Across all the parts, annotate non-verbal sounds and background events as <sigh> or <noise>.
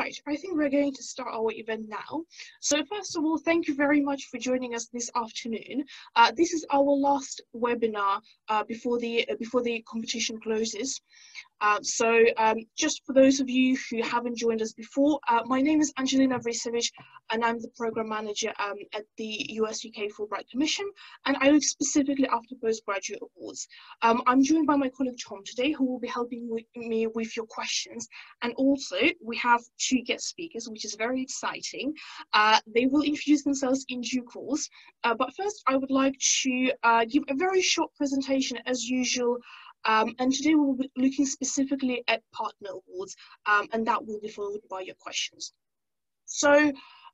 Right, I think we're going to start our event now. So first of all, thank you very much for joining us this afternoon. Uh, this is our last webinar uh, before the uh, before the competition closes. Uh, so um, just for those of you who haven't joined us before, uh, my name is Angelina Vrisevic and I'm the program manager um, at the US UK Fulbright Commission and I look specifically after postgraduate awards. Um, I'm joined by my colleague Tom today who will be helping me with your questions and also we have two guest speakers which is very exciting. Uh, they will introduce themselves in due course uh, but first I would like to uh, give a very short presentation as usual um, and today we'll be looking specifically at partner awards, um, and that will be followed by your questions. So,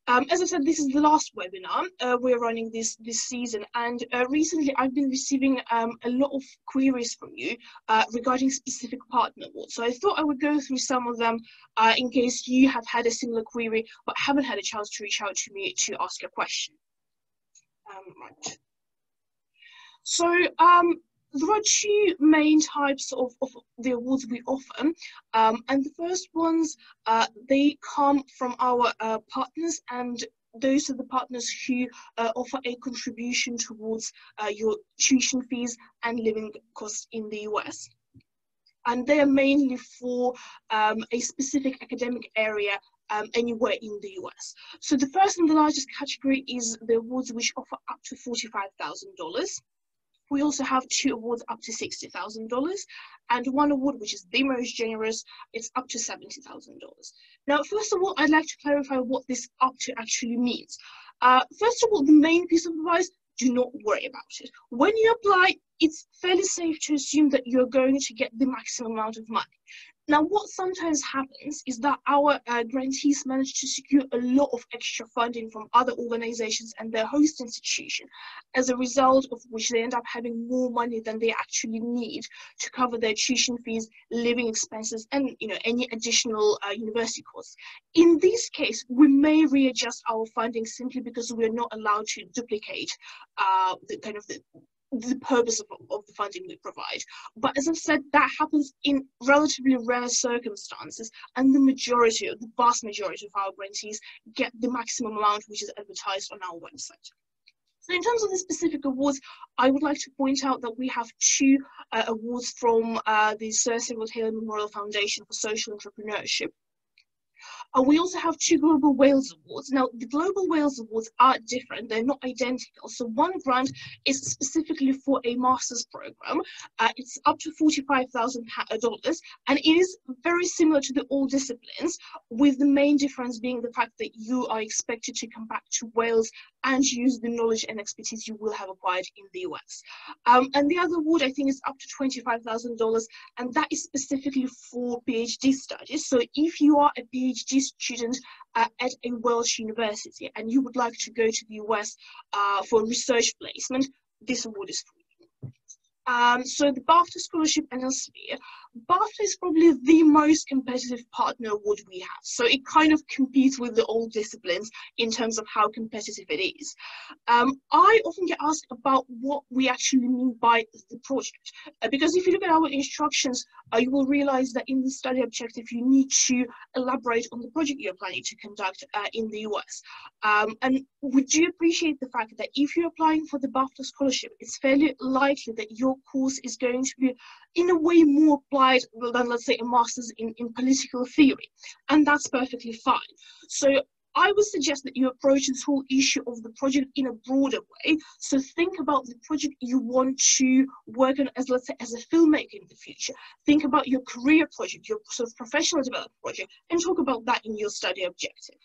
um, as I said, this is the last webinar uh, we're running this this season, and uh, recently I've been receiving um, a lot of queries from you uh, regarding specific partner awards. So I thought I would go through some of them uh, in case you have had a similar query but haven't had a chance to reach out to me to ask a question. Um, right. So um, there are two main types of, of the awards we offer. Um, and the first ones, uh, they come from our uh, partners and those are the partners who uh, offer a contribution towards uh, your tuition fees and living costs in the US. And they are mainly for um, a specific academic area um, anywhere in the US. So the first and the largest category is the awards which offer up to $45,000. We also have two awards up to $60,000 and one award which is the most generous, it's up to $70,000. Now, first of all, I'd like to clarify what this up to actually means. Uh, first of all, the main piece of advice, do not worry about it. When you apply, it's fairly safe to assume that you're going to get the maximum amount of money. Now, what sometimes happens is that our uh, grantees manage to secure a lot of extra funding from other organizations and their host institution, as a result of which they end up having more money than they actually need to cover their tuition fees, living expenses, and you know any additional uh, university costs. In this case, we may readjust our funding simply because we are not allowed to duplicate uh, the kind of the, the purpose of, of the funding we provide. But as I've said, that happens in relatively rare circumstances, and the majority, the vast majority of our grantees get the maximum amount which is advertised on our website. So in terms of the specific awards, I would like to point out that we have two uh, awards from uh, the Sir Cyril Taylor Memorial Foundation for Social Entrepreneurship. Uh, we also have two Global Wales Awards. Now, the Global Wales Awards are different, they're not identical. So, one grant is specifically for a master's program, uh, it's up to $45,000, and it is very similar to the all disciplines, with the main difference being the fact that you are expected to come back to Wales and use the knowledge and expertise you will have acquired in the US. Um, and the other award, I think, is up to $25,000, and that is specifically for PhD studies. So, if you are a PhD student uh, at a Welsh university and you would like to go to the US uh, for research placement, this award is for you. Um, so the BAFTA Scholarship and Elsevier, BAFTA is probably the most competitive partner award we have. So it kind of competes with the old disciplines in terms of how competitive it is. Um, I often get asked about what we actually mean by the project. Uh, because if you look at our instructions, uh, you will realize that in the study objective, you need to elaborate on the project you're planning to conduct uh, in the US. Um, and would you appreciate the fact that if you're applying for the BAFTA scholarship, it's fairly likely that your course is going to be in a way more applied than, let's say, a master's in, in political theory. And that's perfectly fine. So I would suggest that you approach this whole issue of the project in a broader way. So think about the project you want to work on as, let's say, as a filmmaker in the future. Think about your career project, your sort of professional development project, and talk about that in your study objective.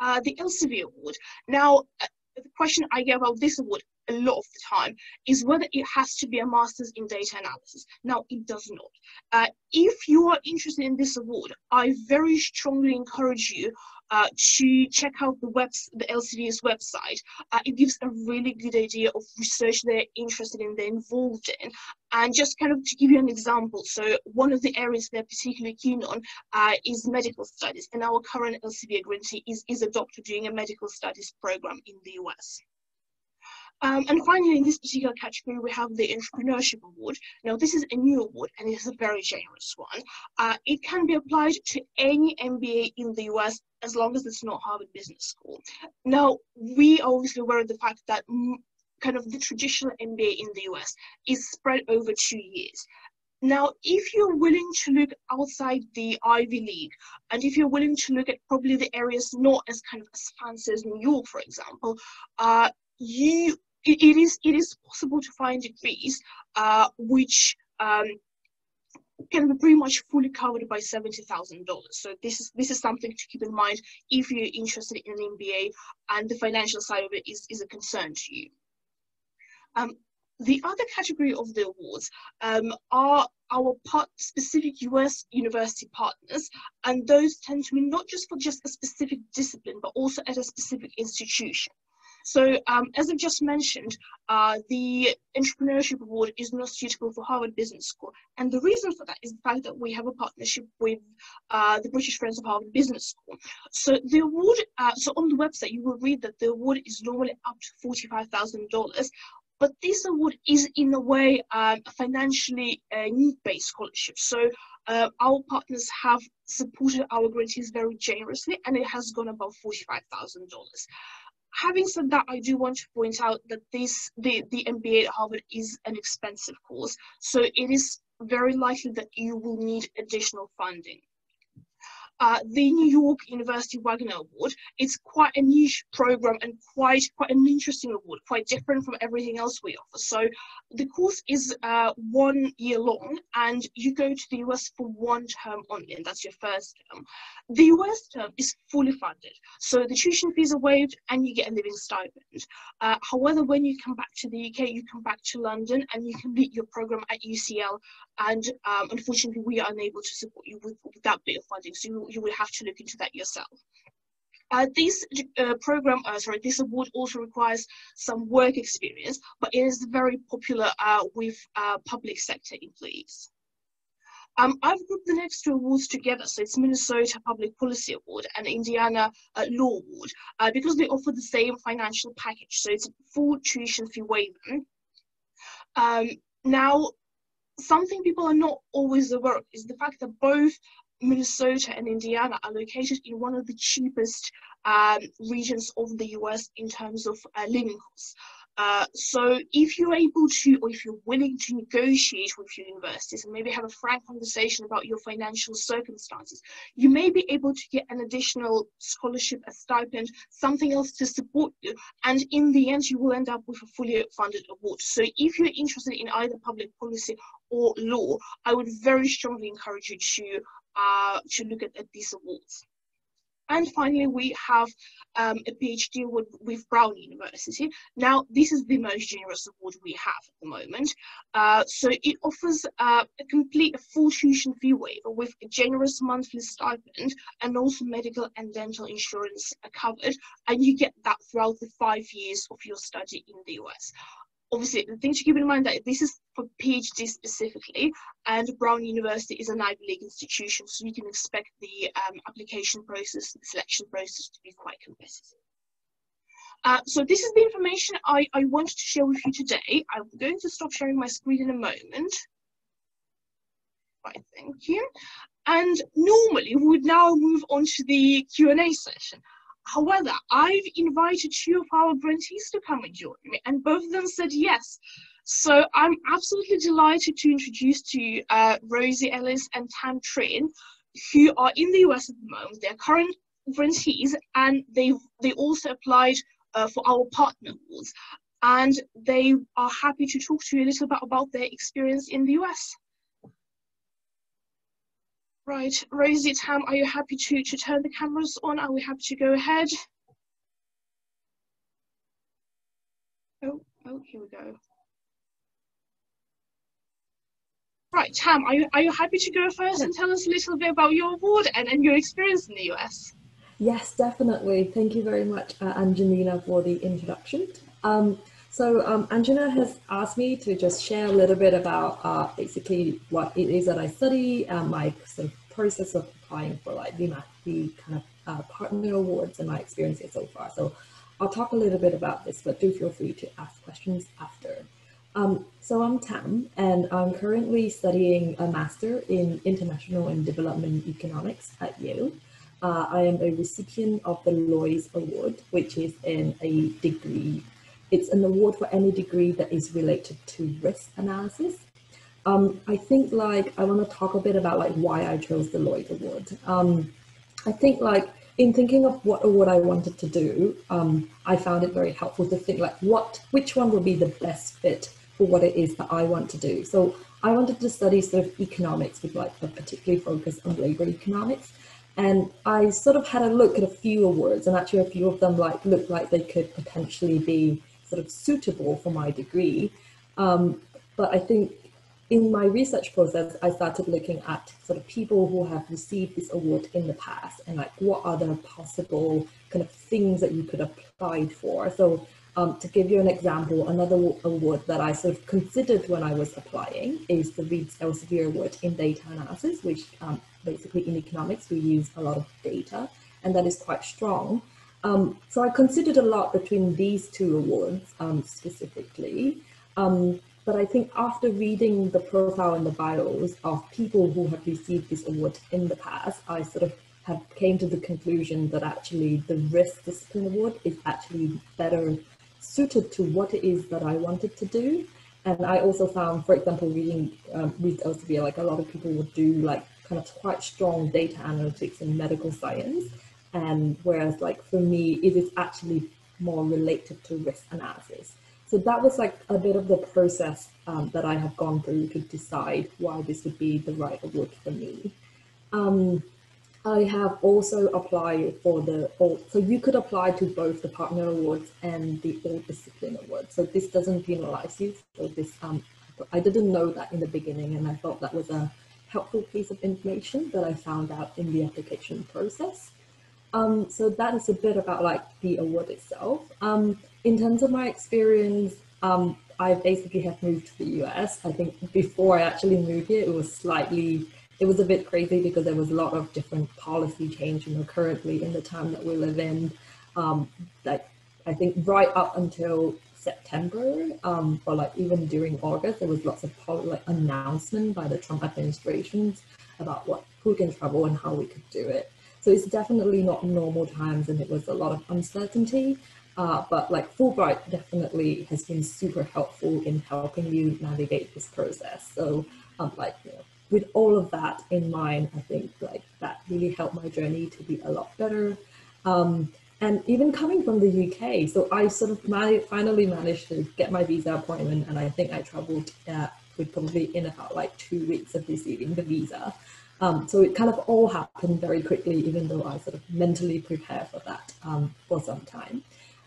Uh, the Elsevier Award. Now, uh, the question I get about this award a lot of the time is whether it has to be a master's in data analysis. Now, it does not. Uh, if you are interested in this award, I very strongly encourage you uh, to check out the webs the Elsevier's website. Uh, it gives a really good idea of research they're interested in, they're involved in. And just kind of to give you an example, so one of the areas they're particularly keen on uh, is medical studies. And our current Elsevier grantee is, is a doctor doing a medical studies program in the US. Um, and finally, in this particular category, we have the Entrepreneurship Award. Now, this is a new award and it is a very generous one. Uh, it can be applied to any MBA in the US as long as it's not Harvard Business School. Now, we are obviously aware of the fact that kind of the traditional MBA in the US is spread over two years. Now, if you're willing to look outside the Ivy League, and if you're willing to look at probably the areas not as kind of as fancy as New York, for example, uh, you it, it is it is possible to find degrees uh, which um, can be pretty much fully covered by seventy thousand dollars. So this is this is something to keep in mind if you're interested in an MBA and the financial side of it is, is a concern to you. Um, the other category of the awards um, are our part specific US university partners, and those tend to be not just for just a specific discipline, but also at a specific institution. So um, as I've just mentioned, uh, the Entrepreneurship Award is not suitable for Harvard Business School. And the reason for that is the fact that we have a partnership with uh, the British Friends of Harvard Business School. So the award, uh, so on the website, you will read that the award is normally up to $45,000, but this award is in a way um, a financially uh, need-based scholarship. So uh, our partners have supported our grantees very generously and it has gone above $45,000 having said that, I do want to point out that this the, the MBA at Harvard is an expensive course, so it is very likely that you will need additional funding uh, the New York University Wagner Award. It's quite a niche program and quite quite an interesting award, quite different from everything else we offer. So the course is uh, one year long, and you go to the US for one term only, and that's your first term. The US term is fully funded, so the tuition fees are waived, and you get a living stipend. Uh, however, when you come back to the UK, you come back to London, and you complete your program at UCL. And um, unfortunately, we are unable to support you with, with that bit of funding. So you you will have to look into that yourself. Uh, this uh, program, uh, sorry, this award also requires some work experience, but it is very popular uh, with uh, public sector employees. Um, I've grouped the next two awards together, so it's Minnesota Public Policy Award and Indiana uh, Law Award, because they offer the same financial package, so it's full tuition fee waiver. Um, now, something people are not always aware of is the fact that both Minnesota and Indiana are located in one of the cheapest um, regions of the US in terms of uh, living costs. Uh, so if you're able to, or if you're willing to negotiate with your universities and maybe have a frank conversation about your financial circumstances, you may be able to get an additional scholarship, a stipend, something else to support you. And in the end, you will end up with a fully funded award. So if you're interested in either public policy or law, I would very strongly encourage you to uh, to look at, at these awards. And finally, we have um, a PhD award with Brown University. Now, this is the most generous award we have at the moment. Uh, so it offers uh, a complete a full tuition fee waiver with a generous monthly stipend and also medical and dental insurance covered. And you get that throughout the five years of your study in the US obviously the thing to keep in mind that this is for PhD specifically, and Brown University is an Ivy League institution, so you can expect the um, application process, the selection process to be quite competitive. Uh, so this is the information I, I wanted to share with you today. I'm going to stop sharing my screen in a moment. Right, thank you. And normally we would now move on to the Q&A session. However, I've invited two of our grantees to come and join me, and both of them said yes. So I'm absolutely delighted to introduce to you uh, Rosie Ellis and Tam Trin, who are in the US at the moment. They're current grantees, and they they also applied uh, for our partner awards, and they are happy to talk to you a little bit about their experience in the US. Right, Rosie, Tam, are you happy to, to turn the cameras on? Are we happy to go ahead? Oh, oh, here we go. Right, Tam, are you, are you happy to go first and tell us a little bit about your award and, and your experience in the US? Yes, definitely. Thank you very much, uh, Angelina, for the introduction. Um, so um, Angelina has asked me to just share a little bit about uh, basically what it is that I study, uh, my sort of process of applying for like the, the kind of uh, partner awards and my experiences so far. So I'll talk a little bit about this, but do feel free to ask questions after. Um, so I'm Tam, and I'm currently studying a master in international and development economics at Yale. Uh, I am a recipient of the Lloyd's Award, which is in a degree. It's an award for any degree that is related to risk analysis. Um, I think like I want to talk a bit about like why I chose the Lloyd Award. Um, I think like in thinking of what award I wanted to do, um, I found it very helpful to think like what which one would be the best fit for what it is that I want to do. So I wanted to study sort of economics with like a particularly focus on labor economics. And I sort of had a look at a few awards and actually a few of them like looked like they could potentially be sort of suitable for my degree. Um, but I think in my research process, I started looking at sort of people who have received this award in the past and like what are the possible kind of things that you could apply for. So um, to give you an example, another award that I sort of considered when I was applying is the Reed Elsevier Award in Data Analysis, which um, basically in economics we use a lot of data, and that is quite strong. Um, so I considered a lot between these two awards um, specifically. Um, but I think after reading the profile and the bios of people who have received this award in the past, I sort of have came to the conclusion that actually the risk discipline award is actually better suited to what it is that I wanted to do. And I also found, for example, reading um, Reed Elsevier, like a lot of people would do like kind of quite strong data analytics in medical science. And whereas like for me, it is actually more related to risk analysis. So that was like a bit of the process um, that I have gone through to decide why this would be the right award for me. Um, I have also applied for the all, so you could apply to both the partner awards and the all discipline award. So this doesn't penalize you. So this, um, I didn't know that in the beginning and I thought that was a helpful piece of information that I found out in the application process. Um, so that is a bit about like the award itself. Um, in terms of my experience, um, I basically have moved to the US. I think before I actually moved here, it was slightly it was a bit crazy because there was a lot of different policy change, you know, currently in the time that we live in. Um, like I think right up until September, um, or like even during August, there was lots of like announcement by the Trump administrations about what who can travel and how we could do it. So it's definitely not normal times, and it was a lot of uncertainty. Uh, but like Fulbright definitely has been super helpful in helping you navigate this process. So um, like you know, with all of that in mind, I think like that really helped my journey to be a lot better. Um, and even coming from the UK, so I sort of finally managed to get my visa appointment, and I think I traveled uh, with probably in about like two weeks of receiving the visa. Um, so it kind of all happened very quickly, even though I sort of mentally prepared for that um, for some time.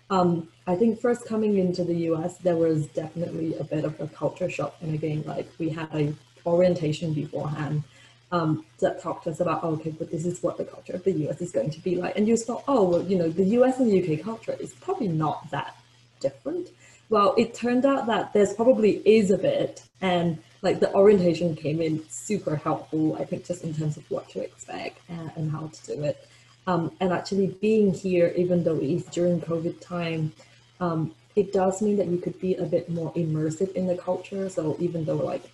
Um, I think first coming into the US, there was definitely a bit of a culture shock. And again, like we had a orientation beforehand um, that talked to us about, oh, okay, but this is what the culture of the US is going to be like. And you thought, oh, well, you know, the US and UK culture is probably not that different. Well, it turned out that there's probably is a bit, and like the orientation came in super helpful, I think, just in terms of what to expect and, and how to do it. Um, and actually being here, even though it is during COVID time, um, it does mean that you could be a bit more immersive in the culture. So even though like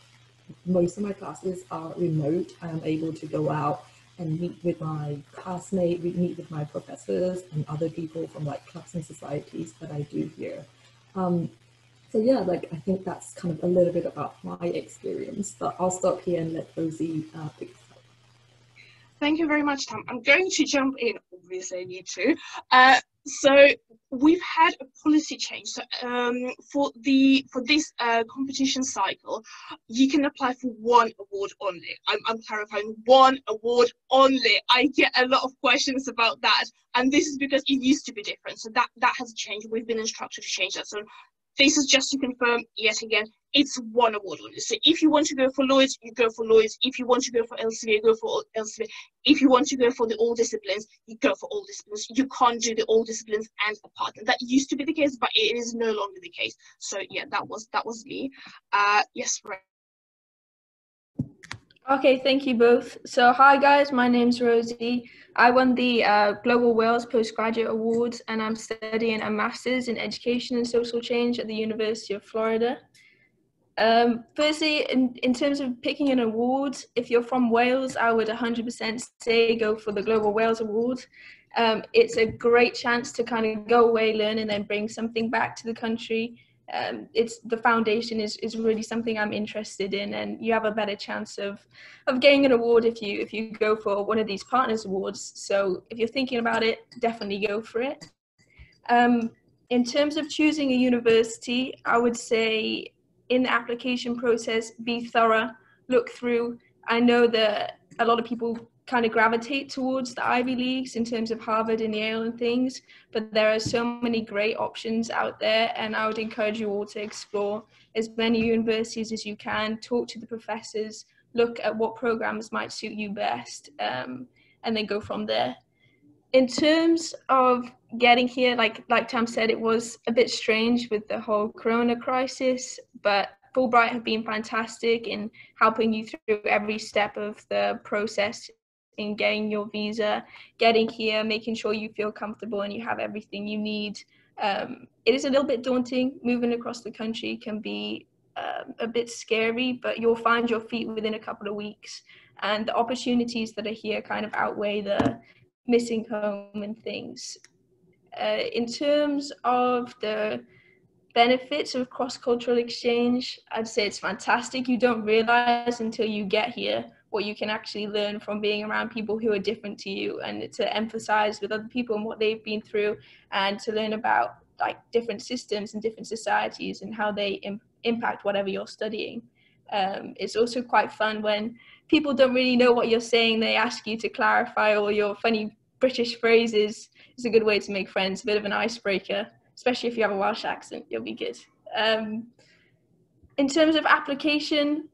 most of my classes are remote. I am able to go out and meet with my classmates, meet with my professors and other people from like clubs and societies that I do here. Um, so yeah, like I think that's kind of a little bit about my experience, but I'll stop here and let Rosie uh, pick up. Thank you very much, Tam. I'm going to jump in, obviously I need to. Uh, so we've had a policy change. So um, for the for this uh, competition cycle, you can apply for one award only. I'm, I'm clarifying one award only. I get a lot of questions about that, and this is because it used to be different. So that that has changed. We've been instructed to change that. So this is just to confirm yet again, it's one award only. So if you want to go for Lloyd's, you go for Lloyd's. If you want to go for Elsevier, go for Elsevier. If you want to go for the all disciplines, you go for all disciplines. You can't do the all disciplines and a partner. That used to be the case, but it is no longer the case. So yeah, that was that was me. Uh, yes, right. Okay, thank you both. So, hi guys, my name's Rosie. I won the uh, Global Wales Postgraduate Awards and I'm studying a Master's in Education and Social Change at the University of Florida. Um, firstly, in, in terms of picking an award, if you're from Wales, I would 100% say go for the Global Wales Award. Um, it's a great chance to kind of go away, learn, and then bring something back to the country um, it's the foundation is, is really something I'm interested in, and you have a better chance of of getting an award if you if you go for one of these partners awards. So if you're thinking about it, definitely go for it. Um, in terms of choosing a university, I would say in the application process, be thorough, look through. I know that a lot of people kind of gravitate towards the Ivy Leagues in terms of Harvard and Yale and things, but there are so many great options out there, and I would encourage you all to explore as many universities as you can, talk to the professors, look at what programs might suit you best, um, and then go from there. In terms of getting here, like like Tam said, it was a bit strange with the whole Corona crisis, but Fulbright have been fantastic in helping you through every step of the process in getting your visa, getting here, making sure you feel comfortable and you have everything you need. Um, it is a little bit daunting. Moving across the country can be um, a bit scary, but you'll find your feet within a couple of weeks. And the opportunities that are here kind of outweigh the missing home and things. Uh, in terms of the benefits of cross cultural exchange, I'd say it's fantastic. You don't realize until you get here what you can actually learn from being around people who are different to you and to emphasize with other people and what they've been through and to learn about like different systems and different societies and how they Im- impact whatever you're studying. Um, it's also quite fun when people don't really know what you're saying. They ask you to clarify all your funny British phrases. It's a good way to make friends, a bit of an icebreaker, especially if you have a Welsh accent, you'll be good. Um, in terms of application,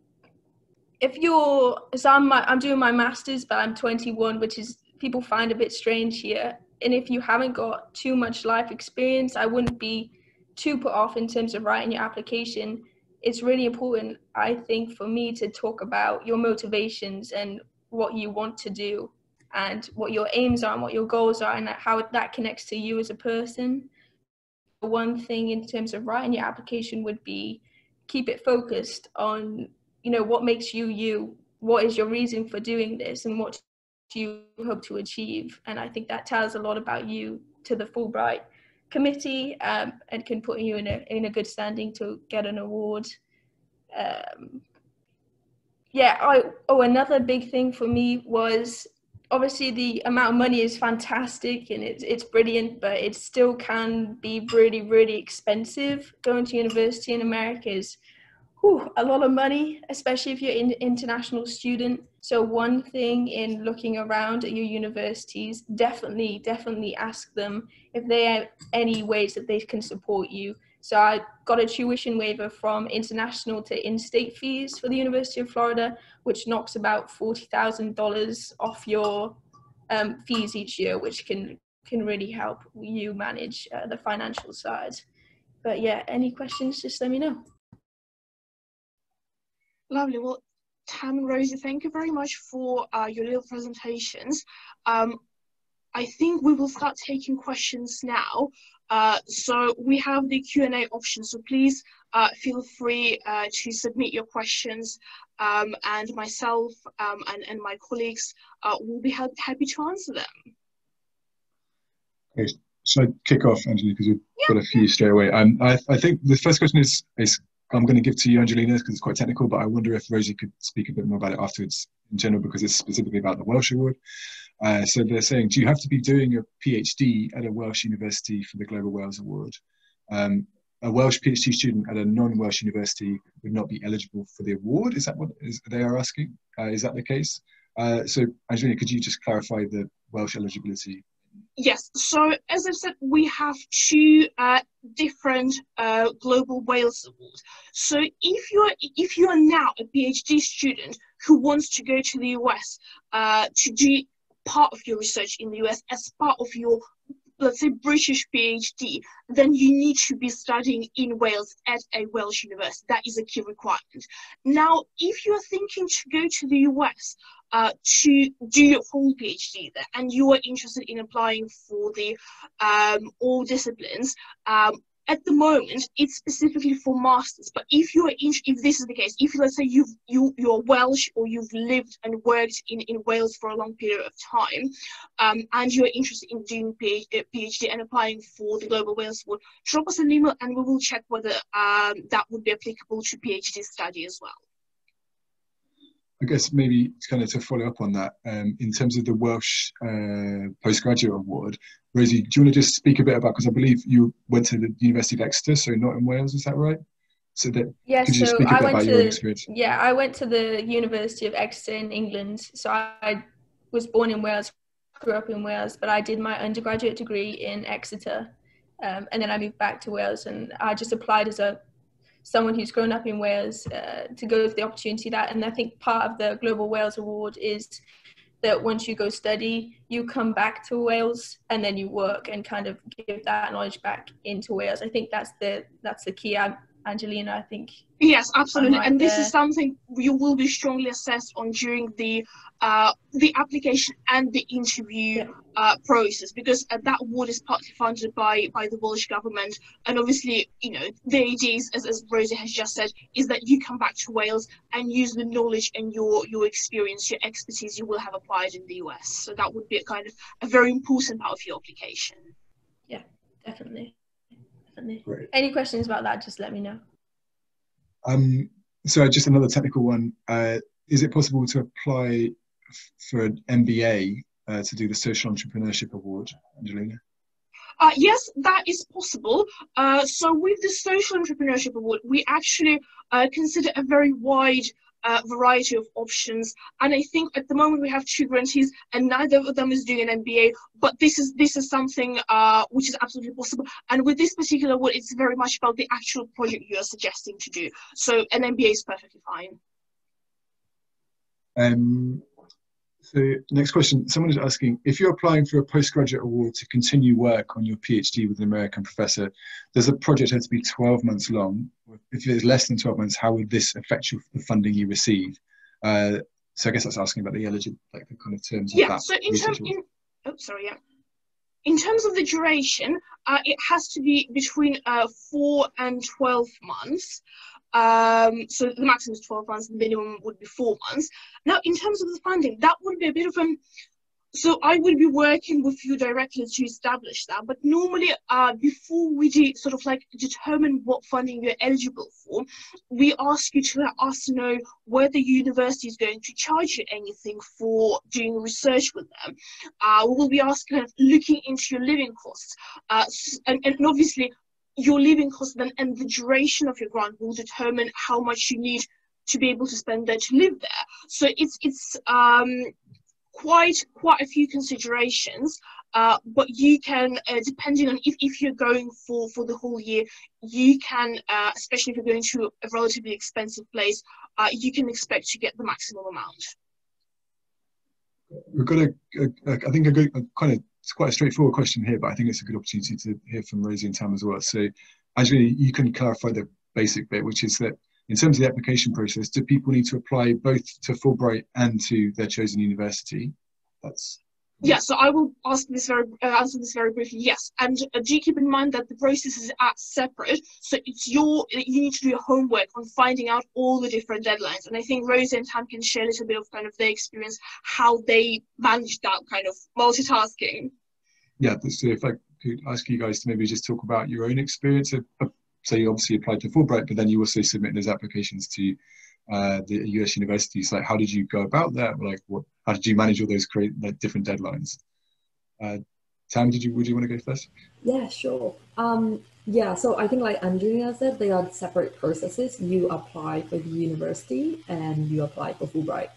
if you're so I'm I'm doing my masters, but I'm 21, which is people find a bit strange here. And if you haven't got too much life experience, I wouldn't be too put off in terms of writing your application. It's really important, I think, for me to talk about your motivations and what you want to do and what your aims are and what your goals are and how that connects to you as a person. One thing in terms of writing your application would be keep it focused on you know what makes you you? What is your reason for doing this? And what do you hope to achieve? And i think that tells a lot about you to the fulbright committee um, and can put you in a, in a good standing to get an award. Um, yeah I, oh another big thing for me was obviously the amount of money is fantastic and it's, it's brilliant but it still can be really really expensive. Going to university in america is whew, a lot of money, especially if you're an international student. So one thing in looking around at your universities, definitely, definitely ask them if they have any ways that they can support you. So I got a tuition waiver from international to in-state fees for the University of Florida, which knocks about forty thousand dollars off your um, fees each year, which can can really help you manage uh, the financial side. But yeah, any questions? Just let me know. Lovely. Well, Tam and Rosie, thank you very much for uh, your little presentations. Um, I think we will start taking questions now. Uh, so we have the Q&A option, so please uh, feel free uh, to submit your questions um, and myself um, and, and my colleagues uh, will be ha happy to answer them. Okay, so kick off, Angelina, because we've yeah. got a few straight away. Um, I, I think the first question is, is I'm going to give to you, Angelina, because it's quite technical, but I wonder if Rosie could speak a bit more about it afterwards in general, because it's specifically about the Welsh Award. Uh, so they're saying, do you have to be doing a PhD at a Welsh university for the Global Wales Award? Um, a Welsh PhD student at a non-Welsh university would not be eligible for the award. Is that what is, they are asking? Uh, is that the case? Uh, so, Angelina, could you just clarify the Welsh eligibility Yes, so as I said, we have two uh, different uh, Global Wales Awards. So if you're if you are now a PhD student who wants to go to the US uh, to do part of your research in the US as part of your let's say British PhD, then you need to be studying in Wales at a Welsh university. That is a key requirement. Now, if you're thinking to go to the US uh, to do your full PhD there, and you are interested in applying for the um, all disciplines, um, at the moment it's specifically for masters but if you're in, if this is the case if let's say you've you you're welsh or you've lived and worked in in wales for a long period of time um, and you're interested in doing phd uh, and applying for the global wales award drop us an email and we will check whether um, that would be applicable to phd study as well I guess maybe kind of to follow up on that, um, in terms of the Welsh uh, postgraduate award, Rosie, do you want to just speak a bit about because I believe you went to the University of Exeter, so not in Wales, is that right? So that yeah, so speak a bit I went to yeah, I went to the University of Exeter in England. So I was born in Wales, grew up in Wales, but I did my undergraduate degree in Exeter, um, and then I moved back to Wales, and I just applied as a someone who's grown up in Wales uh, to go for the opportunity that. And I think part of the Global Wales Award is that once you go study, you come back to Wales and then you work and kind of give that knowledge back into Wales. I think that's the that's the key. I, Angelina, I think. Yes, absolutely. and this is something you will be strongly assessed on during the uh, the application and the interview yeah. uh, process because uh, that award is partly funded by by the Welsh government. And obviously, you know, the idea is, as, as Rosie has just said, is that you come back to Wales and use the knowledge and your your experience, your expertise you will have applied in the US. So that would be a kind of a very important part of your application. Yeah, definitely definitely. Great. Any questions about that, just let me know. Um, so just another technical one. Uh, is it possible to apply f- for an MBA uh, to do the Social Entrepreneurship Award, Angelina? Uh, yes, that is possible. Uh, so with the Social Entrepreneurship Award, we actually uh, consider a very wide uh, variety of options. And I think at the moment we have two grantees, and neither of them is doing an MBA. But this is this is something uh, which is absolutely possible. And with this particular one, it's very much about the actual project you are suggesting to do. So an MBA is perfectly fine. Um, so next question, someone is asking, if you're applying for a postgraduate award to continue work on your PhD with an American professor, does the project have to be 12 months long? If it's less than 12 months, how would this affect your, the funding you receive? Uh, so I guess that's asking about the eligible, like the kind of terms yeah, of that. So in terms, in, oh, sorry, yeah. In terms of the duration, uh, it has to be between uh, four and 12 months. Um, so the maximum is 12 months, the minimum would be four months. Now, in terms of the funding, that would be a bit of a so I will be working with you directly to establish that. But normally, uh, before we do sort of like determine what funding you're eligible for, we ask you to let us know whether the university is going to charge you anything for doing research with them. Uh, we will be asking, kind of looking into your living costs, uh, and, and obviously your living costs then and the duration of your grant will determine how much you need to be able to spend there to live there. So it's it's um, quite quite a few considerations. Uh, but you can, uh, depending on if, if you're going for, for the whole year, you can, uh, especially if you're going to a relatively expensive place, uh, you can expect to get the maximum amount. We've got a, a, a I think a good a kind of it's quite a straightforward question here, but I think it's a good opportunity to hear from Rosie and Tam as well. So, Angela, you can clarify the basic bit, which is that in terms of the application process, do people need to apply both to Fulbright and to their chosen university? That's yeah, so I will ask this very uh, answer this very briefly. Yes, and uh, do keep in mind that the processes are separate. So it's your you need to do your homework on finding out all the different deadlines. And I think Rose and Tam can share a little bit of kind of their experience how they manage that kind of multitasking. Yeah, so if I could ask you guys to maybe just talk about your own experience. So you obviously applied to Fulbright, but then you also submit those applications to uh, the US universities. Like, how did you go about that? Like, what? How did you manage all those create like, different deadlines? Uh, Tam, did you would you want to go first? Yeah, sure. Um, yeah, so I think like Andrea said, they are separate processes. You apply for the university and you apply for Fulbright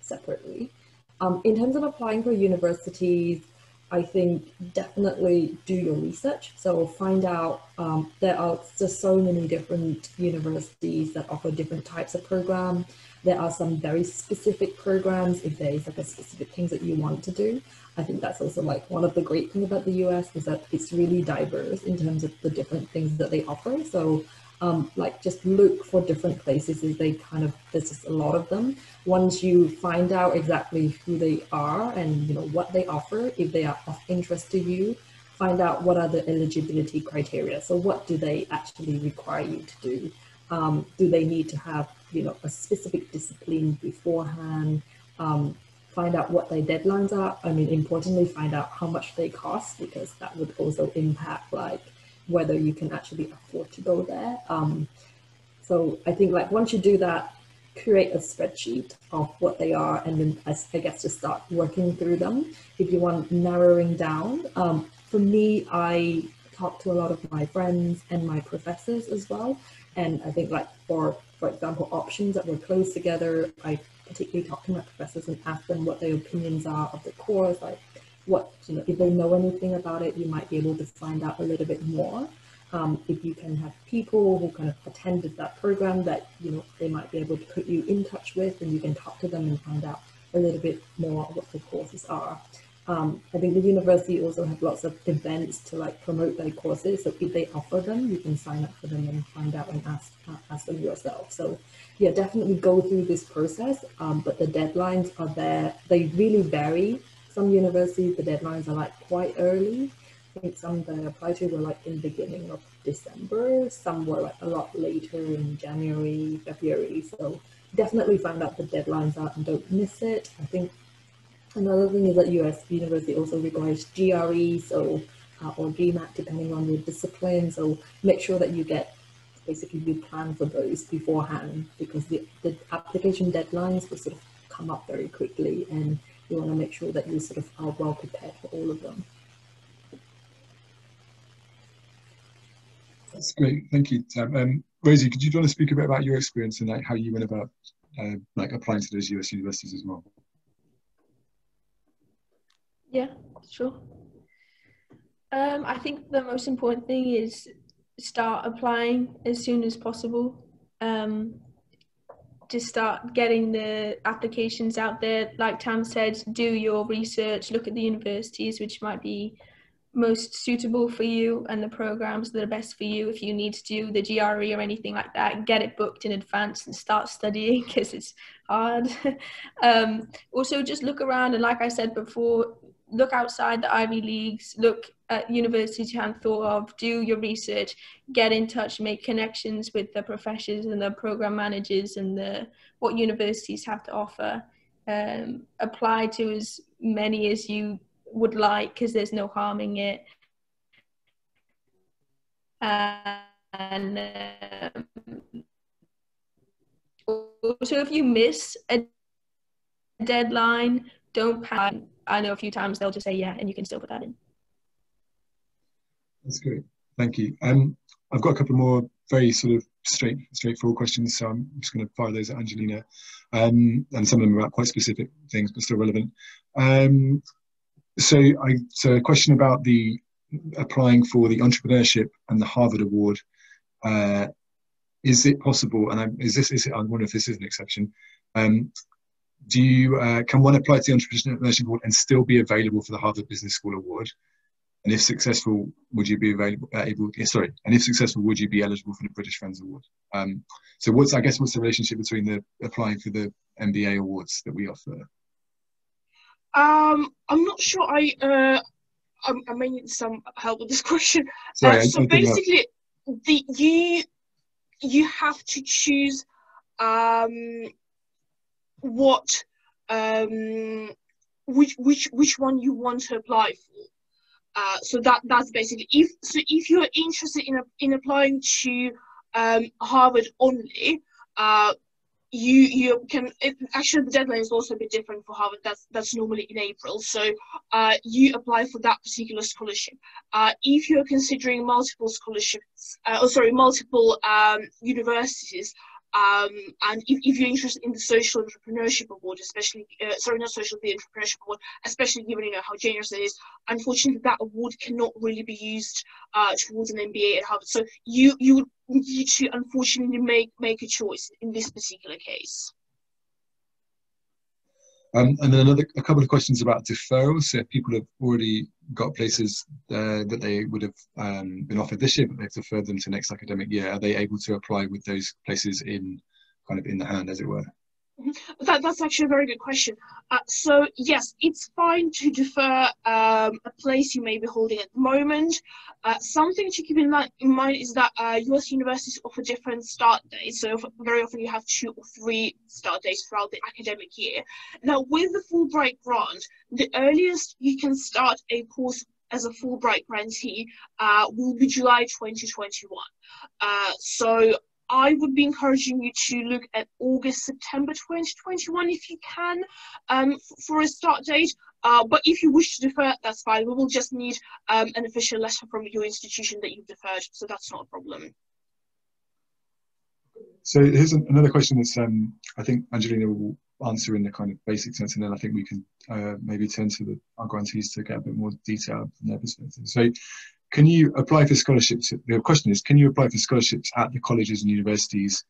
separately. Um, in terms of applying for universities, I think definitely do your research. So find out um, there are just so many different universities that offer different types of program. There are some very specific programs if there is like a specific things that you want to do. I think that's also like one of the great things about the US is that it's really diverse in terms of the different things that they offer. So um, like just look for different places as they kind of there's just a lot of them. Once you find out exactly who they are and you know what they offer if they are of interest to you find out what are the eligibility criteria. So what do they actually require you to do? Um, do they need to have you know a specific discipline beforehand? Um, find out what their deadlines are. I mean importantly find out how much they cost because that would also impact like whether you can actually afford to go there. Um, so I think like once you do that, create a spreadsheet of what they are and then I, I guess just start working through them. If you want narrowing down, um, for me, I talk to a lot of my friends and my professors as well. And I think like for, for example, options that were close together, I particularly talk to my professors and ask them what their opinions are of the course, like what, you know, if they know anything about it, you might be able to find out a little bit more. Um, if you can have people who kind of attended that program that, you know, they might be able to put you in touch with and you can talk to them and find out a little bit more what the courses are. Um, I think the university also have lots of events to like promote their courses. So if they offer them, you can sign up for them and find out and ask uh, ask them yourself. So yeah, definitely go through this process. Um, but the deadlines are there. They really vary some universities, the deadlines are like quite early. I think some that I applied to were like in the beginning of December. Some were like a lot later in January, February. So definitely find out the deadlines are and don't miss it. I think another thing is that US university also requires GRE, so uh, or GMAT depending on your discipline. So make sure that you get basically you plan for those beforehand because the, the application deadlines will sort of come up very quickly and you want to make sure that you sort of are well prepared for all of them. That's great, thank you, Tam. Um, Rosie, could you want to speak a bit about your experience and like how you went about uh, like applying to those US universities as well? Yeah, sure. Um, I think the most important thing is start applying as soon as possible. Um, just start getting the applications out there. Like Tam said, do your research, look at the universities which might be most suitable for you and the programs that are best for you. If you need to do the GRE or anything like that, get it booked in advance and start studying <laughs> because it's hard. <laughs> um, also, just look around and, like I said before, look outside the Ivy Leagues, look at universities you haven't thought of, do your research, get in touch, make connections with the professors and the program managers and the what universities have to offer. Um, apply to as many as you would like because there's no harming it. And um, also, if you miss a deadline, don't panic I know a few times they'll just say yeah, and you can still put that in. That's great. Thank you. Um, I've got a couple more very sort of straight, straightforward questions, so I'm just going to fire those at Angelina, um, and some of them are about quite specific things, but still relevant. Um, so, I so a question about the applying for the entrepreneurship and the Harvard Award. Uh, is it possible? And I, is this? Is it, I wonder if this is an exception. Um, do you uh, can one apply to the entrepreneurship award and still be available for the Harvard Business School award? And if successful, would you be available? Uh, able, sorry, and if successful, would you be eligible for the British Friends Award? Um, so, what's I guess what's the relationship between the applying for the MBA awards that we offer? Um, I'm not sure. I uh, I, I may need some help with this question. Sorry, uh, so basically, the you you have to choose um what um, which which which one you want to apply for. Uh, so that that's basically if so if you're interested in in applying to um, Harvard only, uh, you you can it, actually the deadline is also a bit different for Harvard. That's that's normally in April. So uh, you apply for that particular scholarship. Uh, if you're considering multiple scholarships, uh, oh sorry, multiple um, universities, Um, and if, if, you're interested in the social entrepreneurship award, especially, uh, sorry, not social, the entrepreneurship award, especially given, you know, how generous it is, unfortunately, that award cannot really be used uh, towards an MBA at Harvard. So you, you need to, unfortunately, make, make a choice in this particular case. Um, and then another a couple of questions about deferrals. So if people have already got places uh, that they would have um, been offered this year, but they've deferred them to next academic year, are they able to apply with those places in kind of in the hand, as it were? Mm-hmm. That, that's actually a very good question. Uh, so yes, it's fine to defer um, a place you may be holding at the moment. Uh, something to keep in, in mind is that uh, US universities offer different start dates. So very often you have two or three start dates throughout the academic year. Now with the Fulbright grant, the earliest you can start a course as a Fulbright grantee uh, will be July 2021. Uh, so I would be encouraging you to look at August, September 2021 if you can um, for a start date. Uh, but if you wish to defer, that's fine. We will just need um, an official letter from your institution that you've deferred, so that's not a problem. So here's another question that's um, I think Angelina will answer in the kind of basic sense, and then I think we can uh, maybe turn to the, our grantees to get a bit more detail from their perspective. So can you apply for scholarships? The question is, can you apply for scholarships at the colleges and universities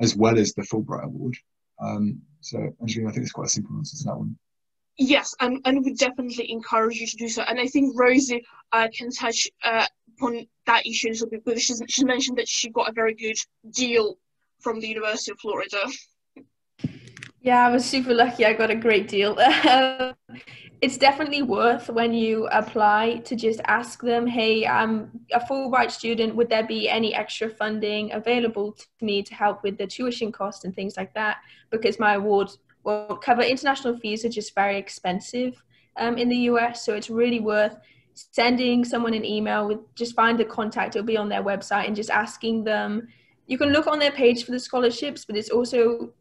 as well as the Fulbright Award? Um, so, Angelina, I think it's quite a simple answer to that one. Yes, and, and we definitely encourage you to do so. And I think Rosie uh, can touch uh, upon that issue a little bit because she's, she mentioned that she got a very good deal from the University of Florida. Yeah, I was super lucky. I got a great deal. <laughs> it's definitely worth when you apply to just ask them, hey, I'm a Fulbright student. Would there be any extra funding available to me to help with the tuition cost and things like that? Because my award won't cover international fees, are just very expensive um, in the US. So it's really worth sending someone an email with just find the contact. It'll be on their website and just asking them. You can look on their page for the scholarships, but it's also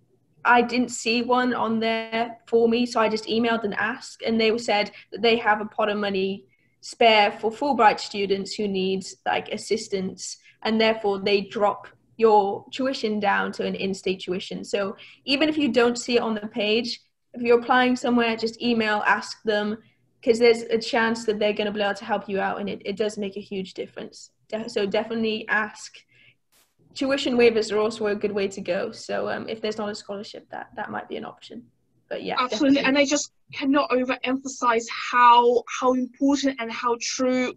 I didn't see one on there for me, so I just emailed and asked, and they said that they have a pot of money spare for Fulbright students who need like assistance, and therefore they drop your tuition down to an in-state tuition. So even if you don't see it on the page, if you're applying somewhere, just email, ask them, because there's a chance that they're going to be able to help you out, and it, it does make a huge difference. So definitely ask tuition waivers are also a good way to go. So um, if there's not a scholarship, that that might be an option. But yeah, absolutely. Definitely. And I just cannot overemphasize how how important and how true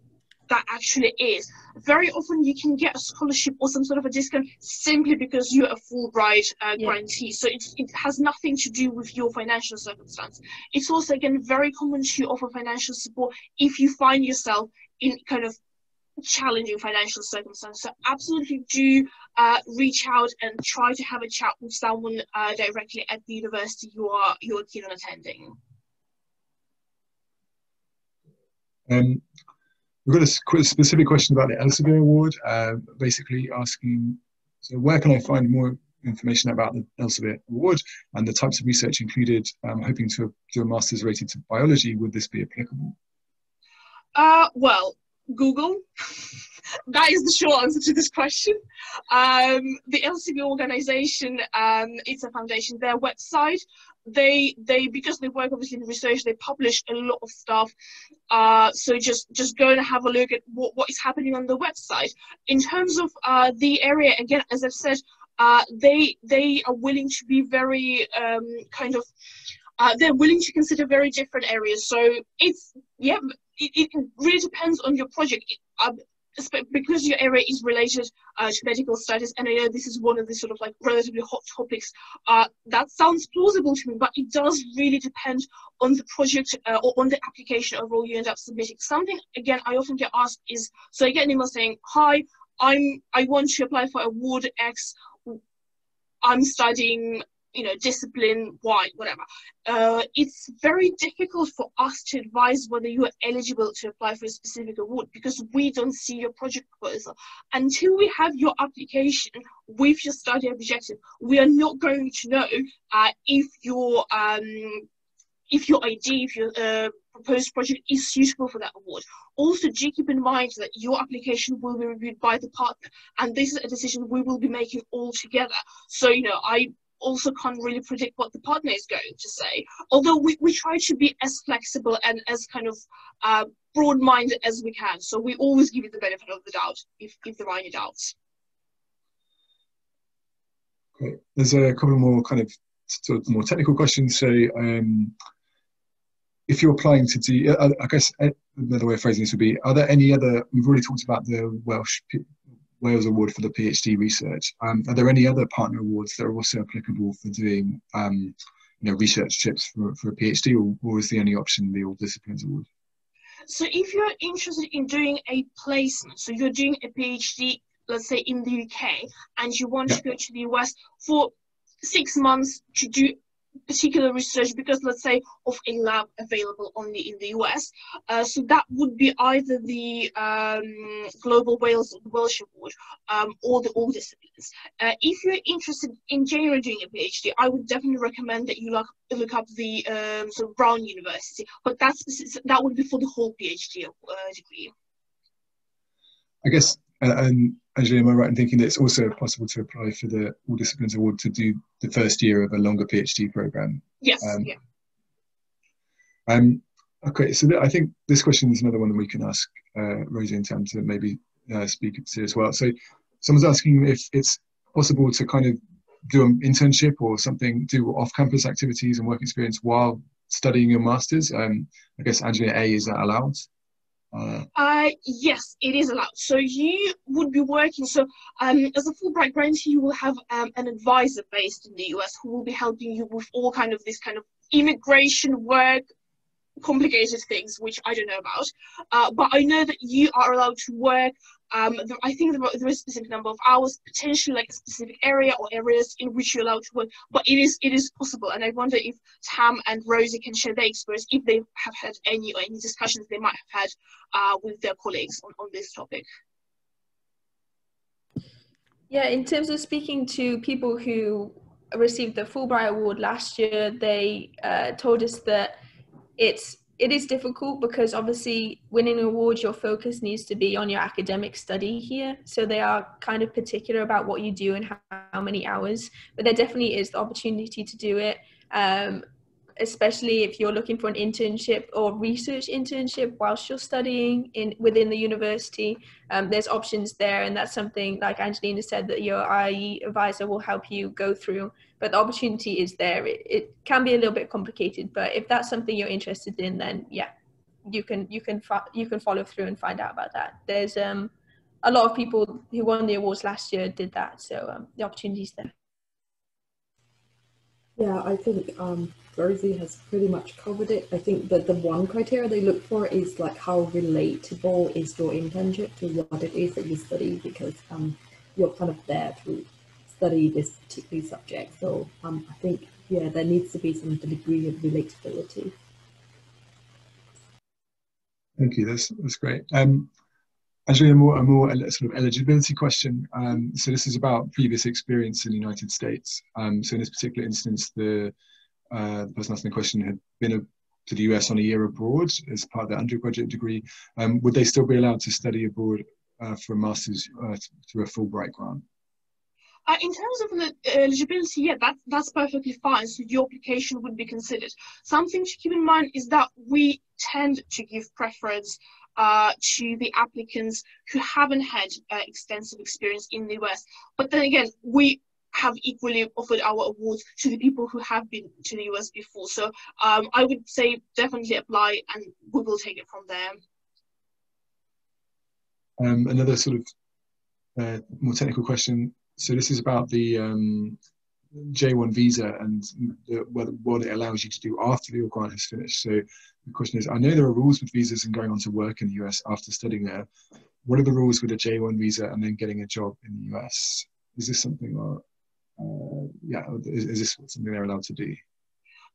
that actually is. Very often you can get a scholarship or some sort of a discount simply because you're a Fulbright uh, yeah. grantee. So it, it has nothing to do with your financial circumstance. It's also, again, very common to offer financial support if you find yourself in kind of challenging financial circumstances. So absolutely do uh, reach out and try to have a chat with someone uh, directly at the university you are you're keen on attending. Um, we've got a specific question about the Elsevier Award, uh, basically asking, so where can I find more information about the Elsevier Award and the types of research included? I'm hoping to do a master's related to biology. Would this be applicable? Uh, well, Google. that is the short answer to this question. Um, the Elsevier organization, um, it's a foundation, their website, they they because they work obviously in research, they publish a lot of stuff. Uh, so just just go and have a look at what, what is happening on the website. In terms of uh, the area, again, as I've said, uh, they they are willing to be very um, kind of uh, they're willing to consider very different areas. So it's yeah, it, it really depends on your project. Um, because your area is related uh, to medical studies, and I know this is one of the sort of like relatively hot topics, uh, that sounds plausible to me, but it does really depend on the project uh, or on the application overall you end up submitting. Something, again, I often get asked is, so I get an email saying, hi, I'm, I want to apply for award X, I'm studying you know, discipline, why, whatever. Uh, it's very difficult for us to advise whether you are eligible to apply for a specific award because we don't see your project proposal. Until we have your application with your study objective, we are not going to know uh, if you're um, if your idea, if your uh, proposed project is suitable for that award. Also, do keep in mind that your application will be reviewed by the partner, and this is a decision we will be making all together. So, you know, I also can't really predict what the partner is going to say. Although we, we try to be as flexible and as kind of uh, broad-minded as we can. So we always give you the benefit of the doubt if, if there are any doubts. Great. There's a couple more kind of sort of more technical questions. So um, if you're applying to do, uh, I guess uh, another way of phrasing this would be, are there any other, we've already talked about the Welsh Wales Award for the PhD research. Um, are there any other partner awards that are also applicable for doing um, you know, research trips for, for a PhD, or, or is the only option the All Disciplines Award? So if you're interested in doing a placement, so you're doing a PhD, let's say in the UK, and you want yeah. to go to the US for six months to do particular research because let's say of a lab available only in the US. Uh, so that would be either the um, Global Wales Welsh Award um, or the all disciplines. Uh, if you're interested in generally doing a PhD, I would definitely recommend that you look, look up the um, so Brown University, but that's that would be for the whole PhD uh, degree. I guess, and Angela, am I right in thinking that it's also possible to apply for the All Disciplines Award to do the first year of a longer PhD program? Yes. Um, yeah. Um, okay, so th- I think this question is another one that we can ask uh, Rosie and Tam to maybe uh, speak to as well. So someone's asking if it's possible to kind of do an internship or something, do off-campus activities and work experience while studying your masters. Um, I guess Angela A, is that allowed? Uh, yes, it is allowed. So you would be working. So um, as a Fulbright grantee, you will have um, an advisor based in the US who will be helping you with all kind of this kind of immigration work, complicated things which I don't know about. Uh, but I know that you are allowed to work. Um, there, I think there, there is a specific number of hours, potentially like a specific area or areas in which you're allowed to work. But it is it is possible, and I wonder if Tam and Rosie can share their experience if they have had any or any discussions they might have had uh, with their colleagues on, on this topic. Yeah, in terms of speaking to people who received the Fulbright Award last year, they uh, told us that it's it is difficult because obviously winning awards your focus needs to be on your academic study here. So they are kind of particular about what you do and how, how many hours but there definitely is the opportunity to do it. Um, especially if you're looking for an internship or research internship whilst you're studying in within the university um, there's options there. And that's something like angelina said that your IE advisor will help you go through. But the opportunity is there. It, it can be a little bit complicated but if that's something you're interested in then yeah you can you can you can follow through and find out about that. There's um a lot of people who won the awards last year did that. So um, the opportunities there yeah i think um Rosie has pretty much covered it. I think that the one criteria they look for is like how relatable is your internship to what it is that you study because um, you're kind of there to study this particular subject. So um, I think, yeah, there needs to be some degree of relatability. Thank you. That's that's great. Um, actually, a more a more sort of eligibility question. Um, so this is about previous experience in the United States. Um, so in this particular instance, the uh, the person asking the question had been a, to the US on a year abroad as part of their undergraduate degree, um, would they still be allowed to study abroad uh, for a master's uh, through a Fulbright grant? Uh, in terms of the eligibility, yeah, that, that's perfectly fine. So your application would be considered. Something to keep in mind is that we tend to give preference uh, to the applicants who haven't had uh, extensive experience in the US. But then again, we have equally offered our awards to the people who have been to the US before. So um, I would say definitely apply and we will take it from there. Um, another sort of uh, more technical question. So this is about the um, J1 visa and the, what, it allows you to do after your grant has finished. So the question is, I know there are rules with visas and going on to work in the US after studying there. What are the rules with a J1 visa and then getting a job in the US? Is this something uh, yeah, is, is, this something they're allowed to do?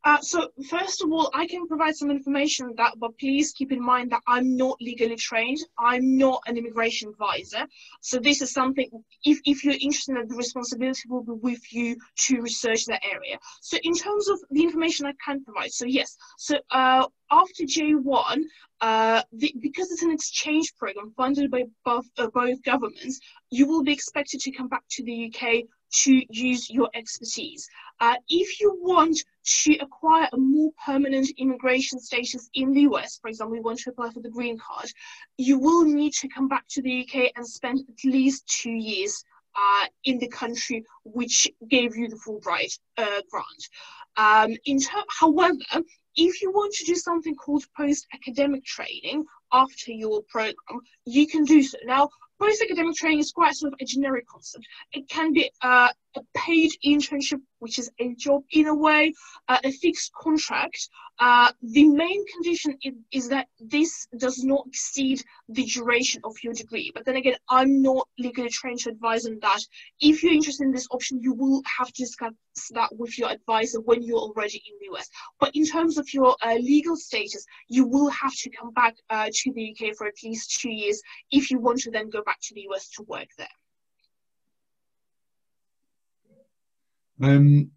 Uh, so first of all, I can provide some information on that, but please keep in mind that I'm not legally trained. I'm not an immigration advisor. So this is something, if, if you're interested in the responsibility will be with you to research that area. So in terms of the information I can provide, so yes, so uh, after J1, uh, the, because it's an exchange program funded by both, uh, both governments, you will be expected to come back to the UK to use your expertise. Uh, if you want to acquire a more permanent immigration status in the US, for example, you want to apply for the green card, you will need to come back to the UK and spend at least two years uh, in the country which gave you the Fulbright uh, grant. Um, in ter- however, if you want to do something called post-academic training after your program, you can do so. Now, post-academic training is quite sort of a generic concept. It can be uh, a paid internship, which is a job in a way, uh, a fixed contract. Uh, the main condition is, is, that this does not exceed the duration of your degree. But then again, I'm not legally trained to advise on that. If you're interested in this option, you will have to discuss that with your advisor when you're already in the US. But in terms of your uh, legal status, you will have to come back uh, to the UK for at least two years if you want to then go back to the US to work there. Um,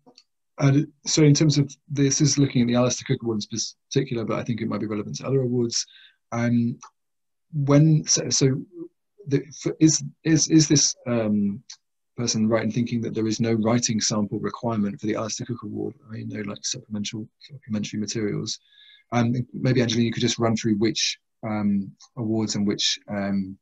so in terms of this is looking at the Alistair Cooke Award in particular, but I think it might be relevant to other awards. Um, when so, so the, is is is this um, person right in thinking that there is no writing sample requirement for the Alistair Cooke Award? I mean, no like supplemental supplementary materials. Um, maybe Angelina, you could just run through which um, awards and which um,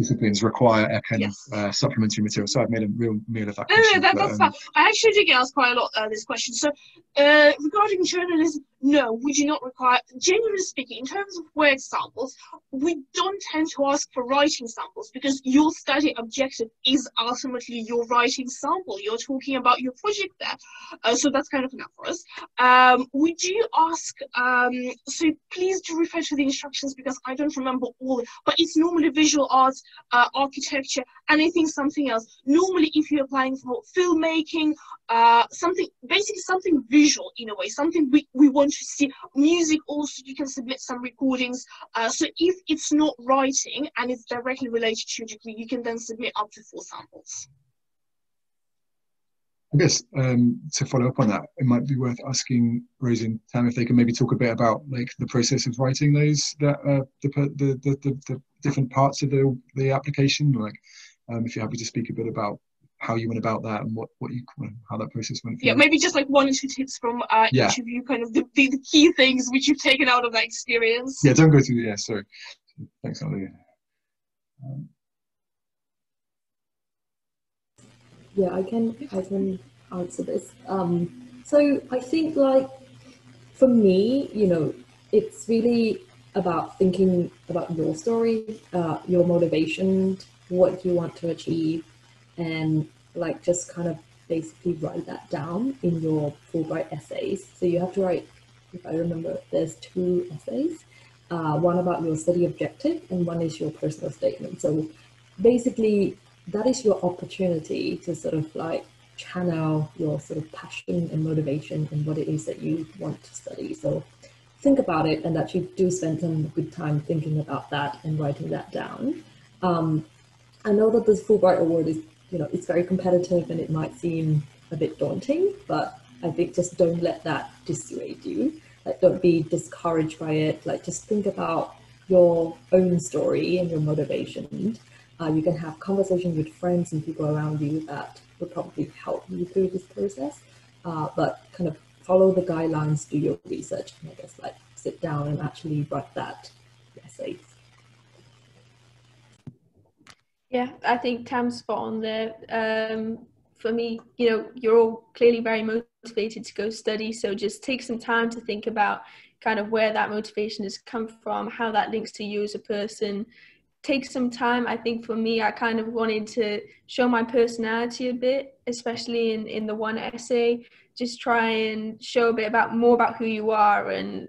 disciplines require a kind yes. of uh, supplementary material. So I've made a real meal of that. No, question, no, that, that's um, fine. I actually did get asked quite a lot uh, this question. So uh, regarding journalism, no, we do not require, genuinely speaking, in terms of word samples, we don't tend to ask for writing samples because your study objective is ultimately your writing sample. You're talking about your project there. Uh, so that's kind of enough for us. Um, we do ask, um, so please do refer to the instructions because I don't remember all, but it's normally visual arts, uh, architecture, anything, something else. Normally, if you're applying for filmmaking, uh, something, basically something visual in a way, something we, we want to see. Music also you can submit some recordings. Uh, so if it's not writing and it's directly related to your degree you can then submit up to four samples. I guess um, to follow up on that, it might be worth asking Rosie and Tam if they can maybe talk a bit about like the process of writing those that uh, the, the, the, the, the different parts of the the application. Like, um, if you're happy to speak a bit about how you went about that and what, what you how that process went. yeah, maybe just like one or two tips from uh, yeah. each of you, kind of the, the, the, key things which you've taken out of that experience. Yeah, don't go through. Yeah, sorry. Thanks, Ali. Um, yeah, I can I can answer this. Um, so I think like for me, you know, it's really about thinking about your story, uh, your motivation, what you want to achieve, and like just kind of basically write that down in your Fulbright essays. So you have to write, if I remember, there's two essays, uh, one about your study objective and one is your personal statement. So basically that is your opportunity to sort of like channel your sort of passion and motivation and what it is that you want to study. So think about it and actually do spend some good time thinking about that and writing that down. Um, I know that this Fulbright Award is you know, it's very competitive and it might seem a bit daunting, but I think just don't let that dissuade you. Like, don't be discouraged by it. Like, just think about your own story and your motivation. Uh, you can have conversations with friends and people around you that will probably help you through this process. Uh, but kind of follow the guidelines, do your research, and I guess like sit down and actually write that essay Yeah, I think Tam's spot on there. Um, for me, you know, you're all clearly very motivated to go study, so just take some time to think about kind of where that motivation has come from, how that links to you as a person. Take some time. I think for me, I kind of wanted to show my personality a bit, especially in, in the one essay. Just try and show a bit about more about who you are and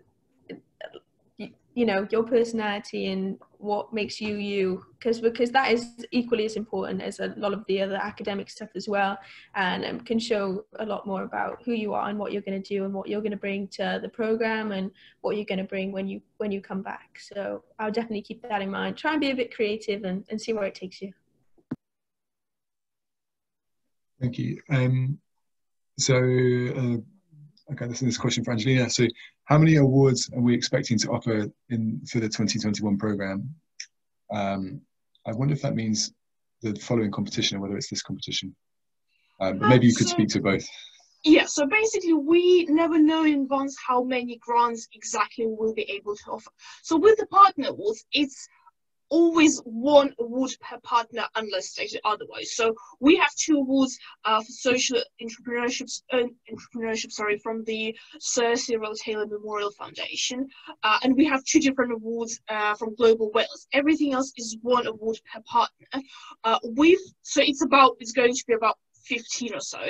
you know your personality and what makes you you. Because because that is equally as important as a lot of the other academic stuff as well and um, can show a lot more about who you are and what you're going to do and what you're going to bring to the program and what you're going to bring when you when you come back. So i'll definitely keep that in mind. Try and be a bit creative and, and see where it takes you thank you um, so uh, okay this is a question for angelina so how many awards are we expecting to offer in for the 2021 program? Um, I wonder if that means the following competition or whether it's this competition. Um, maybe you could speak to both. Yeah, so basically, we never know in advance how many grants exactly we'll be able to offer. So with the partner awards, it's always one award per partner unless stated otherwise. So we have two awards uh, for social entrepreneurship, uh, entrepreneurship sorry, from the Sir Cyril Taylor Memorial Foundation, uh, and we have two different awards uh, from Global Wales. Everything else is one award per partner. Uh, with so it's about it's going to be about 15 or so.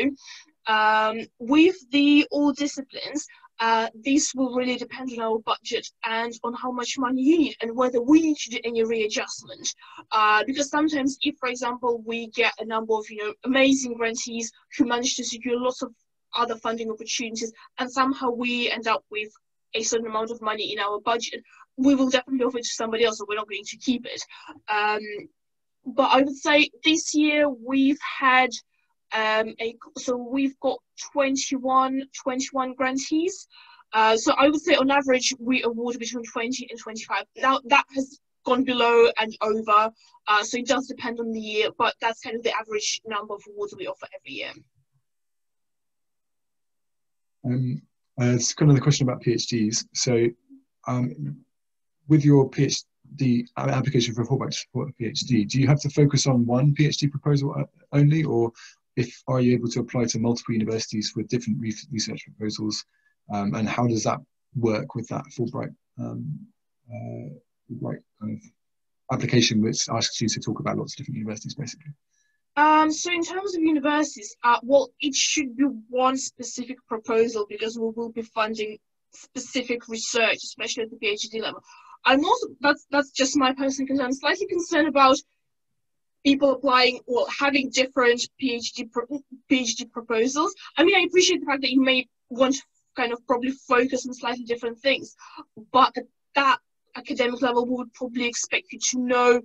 Um, with the all disciplines, uh, this will really depend on our budget and on how much money you need and whether we need to do any readjustment. Uh, because sometimes if, for example, we get a number of, you know, amazing grantees who manage to secure lots of other funding opportunities and somehow we end up with a certain amount of money in our budget, we will definitely offer it to somebody else or we're not going to keep it. Um, but I would say this year we've had um, a, so we've got 21, 21 grantees. Uh, so I would say on average we award between 20 and 25. Now that has gone below and over, uh, so it does depend on the year, but that's kind of the average number of awards we offer every year. Um, uh, it's kind of the question about PhDs. So um, with your PhD application for a Fulbright to support a PhD, do you have to focus on one PhD proposal uh, only, or if are you able to apply to multiple universities with different research proposals, um, and how does that work with that Fulbright um, uh, kind of application, which asks you to talk about lots of different universities, basically? Um, so in terms of universities, uh, well, it should be one specific proposal because we will be funding specific research, especially at the PhD level. I'm also that's that's just my personal concern. I'm slightly concerned about people applying or having different PhD pro- PhD proposals. I mean, I appreciate the fact that you may want to kind of probably focus on slightly different things, but at that academic level, we would probably expect you to know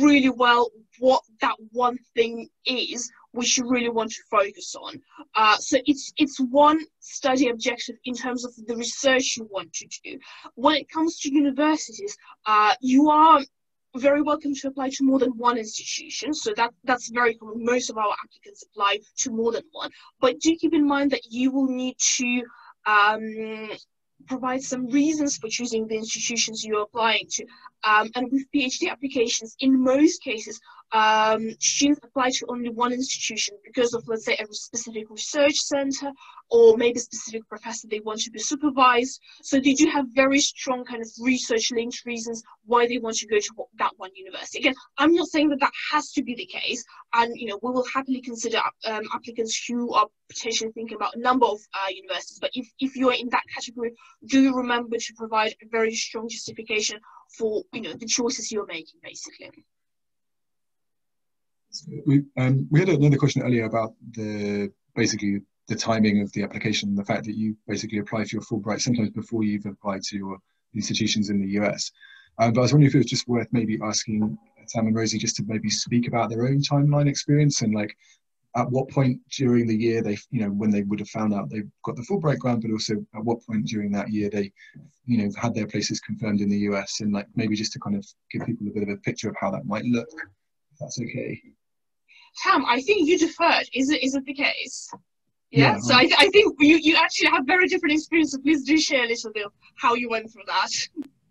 really well what that one thing is which you really want to focus on. Uh, so it's it's one study objective in terms of the research you want to do. When it comes to universities, uh, you are very welcome to apply to more than one institution. So that, that's very common. Most of our applicants apply to more than one. But do keep in mind that you will need to um, provide some reasons for choosing the institutions you're applying to. Um, and with PhD applications, in most cases, um, students apply to only one institution because of, let's say, a specific research center or maybe a specific professor they want to be supervised. So they do have very strong kind of research linked reasons why they want to go to that one university. Again, I'm not saying that that has to be the case, and you know we will happily consider um, applicants who are potentially thinking about a number of uh, universities. But if if you are in that category, do remember to provide a very strong justification for you know the choices you're making, basically. We um, we had another question earlier about the basically the timing of the application, the fact that you basically apply for your Fulbright sometimes before you've applied to your institutions in the US. Um, but I was wondering if it was just worth maybe asking Sam and Rosie just to maybe speak about their own timeline experience and like at what point during the year they, you know, when they would have found out they got the Fulbright grant, but also at what point during that year they, you know, had their places confirmed in the US and like maybe just to kind of give people a bit of a picture of how that might look, if that's okay. Tam, I think you deferred. Is it is it the case? Yeah. yeah so I, I think you, you actually have very different experience. So please do share a little bit of how you went through that.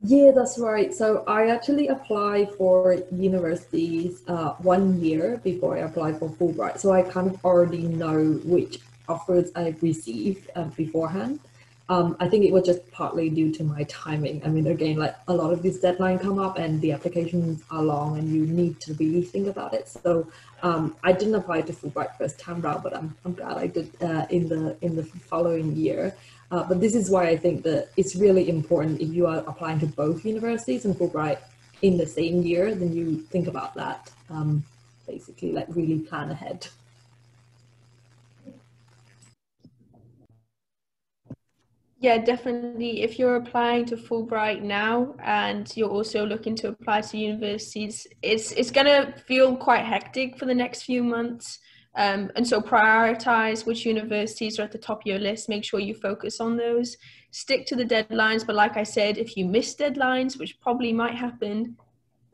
Yeah, that's right. So I actually applied for universities uh, one year before I applied for Fulbright. So I kind of already know which offers I've received uh, beforehand. Um, I think it was just partly due to my timing. I mean, again, like a lot of these deadlines come up and the applications are long and you need to really think about it. So um, I didn't apply to Fulbright first time round, but I'm, I'm glad I did uh, in the in the following year. Uh, but this is why I think that it's really important if you are applying to both universities and Fulbright in the same year, then you think about that. Um, basically, like really plan ahead. Yeah, definitely. If you're applying to Fulbright now and you're also looking to apply to universities, it's it's gonna feel quite hectic for the next few months. Um, and so prioritize which universities are at the top of your list. Make sure you focus on those. Stick to the deadlines. But like I said, if you miss deadlines, which probably might happen,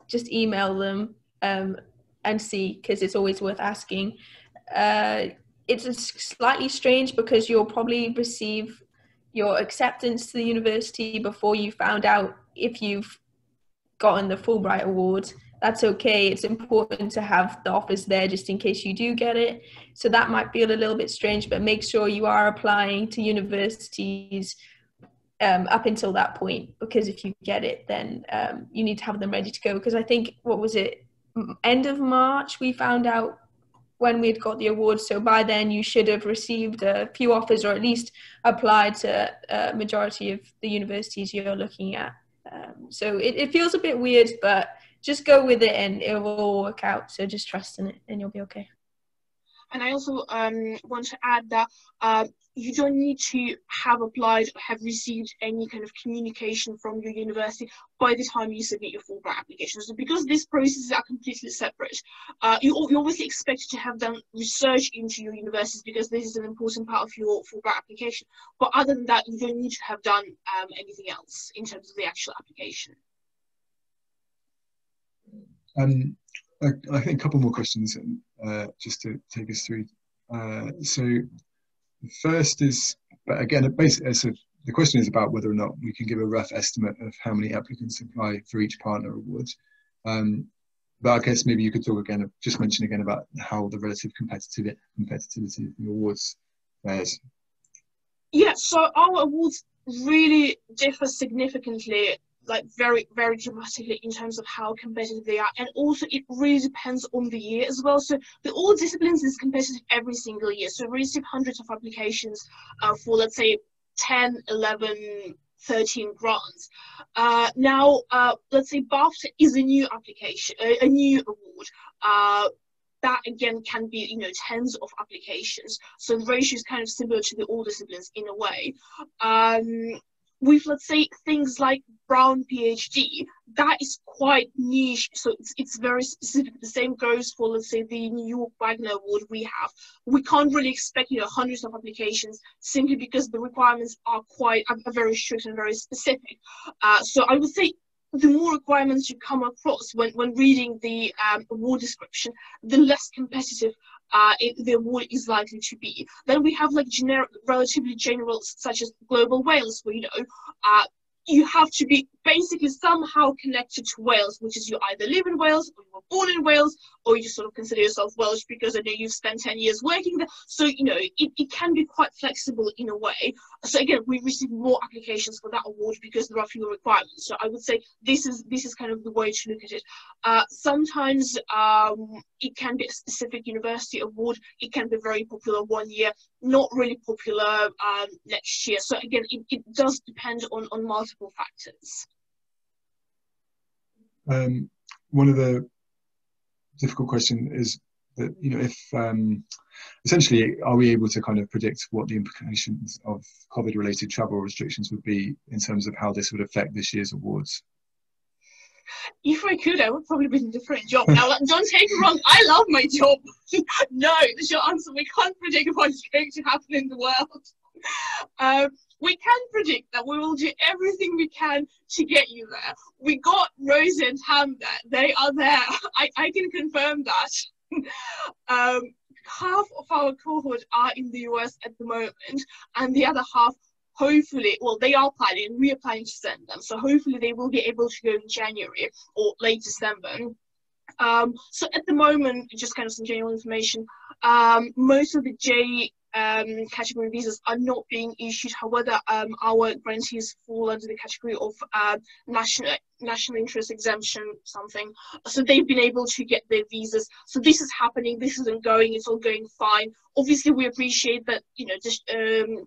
just email them um, and see because it's always worth asking. Uh, it's slightly strange because you'll probably receive your acceptance to the university before you found out if you've gotten the Fulbright award that's okay. It's important to have the office there just in case you do get it. So that might feel a little bit strange, but make sure you are applying to universities um, up until that point because if you get it, then um, you need to have them ready to go. Because I think, what was it, end of March, we found out when we'd got the award. So by then, you should have received a few offers or at least applied to a majority of the universities you're looking at. Um, so it, it feels a bit weird, but just go with it and it will all work out. So just trust in it and you'll be okay. And I also um, want to add that uh, you don't need to have applied or have received any kind of communication from your university by the time you submit your Fulbright application. So because these processes are completely separate, uh, you, you obviously expect to have done research into your universities because this is an important part of your Fulbright application. But other than that, you don't need to have done um, anything else in terms of the actual application. Um, I, I, think a couple more questions uh, just to take us through. Uh, so first is, but again, basically, so the question is about whether or not we can give a rough estimate of how many applicants apply for each partner award. Um, but I guess maybe you could talk again, just mention again about how the relative competitive competitivity of the awards fares. Yeah, so our awards really differ significantly like very very dramatically in terms of how competitive they are. And also it really depends on the year as well. So the all disciplines is competitive every single year. So we receive hundreds of applications uh, for let's say 10 11 13 grants. Uh, now uh, let's say BAFTA is a new application a, a new award. Uh, that again can be you know tens of applications. So the ratio is kind of similar to the all disciplines in a way. Um, with let's say things like Brown PhD, that is quite niche, so it's, it's very specific. The same goes for let's say the New York Wagner Award we have. We can't really expect you know hundreds of applications simply because the requirements are quite are very strict and very specific. Uh, so I would say the more requirements you come across when, when reading the um, award description, the less competitive uh, it, the award is likely to be. Then we have like generic, relatively general, such as Global Wales, where you know uh, you have to be basically somehow connected to Wales, which is you either live in Wales or you were born in Wales, or you sort of consider yourself Welsh because I know you've spent 10 years working there. So, you know, it, it can be quite flexible in a way. So again, we receive more applications for that award because there are fewer requirements. So I would say this is this is kind of the way to look at it. Uh, sometimes um, it can be a specific university award. It can be very popular one year, not really popular um, next year. So again, it, it does depend on, on multiple factors. Um, one of the difficult question is that you know if um, essentially are we able to kind of predict what the implications of COVID related travel restrictions would be in terms of how this would affect this year's awards? If I could, I would probably be in a different job. Now, <laughs> don't take it wrong, I love my job. <laughs> no, the short answer, we can't predict what's going to happen in the world. Um, we can predict that we will do everything we can to get you there. We got Rose and Tam there. They are there. <laughs> I, I can confirm that. <laughs> um, half of our cohort are in the US at the moment, and the other half, hopefully, well, they are planning, we are planning to send them. So hopefully they will be able to go in January or late December. Um, so at the moment, just kind of some general information, um, most of the J um, category visas are not being issued. However, um, our grantees fall under the category of uh, national national interest exemption something. So they've been able to get their visas. So this is happening. This isn't going. It's all going fine. Obviously, we appreciate that. You know, just um,